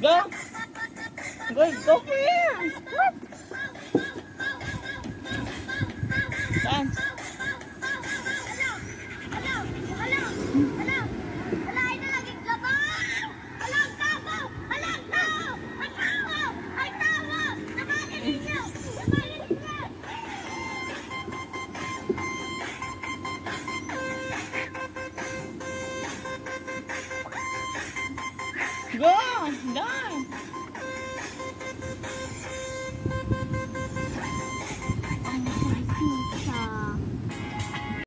Go. Go, go for him. Dance. Thank you. Go! Done!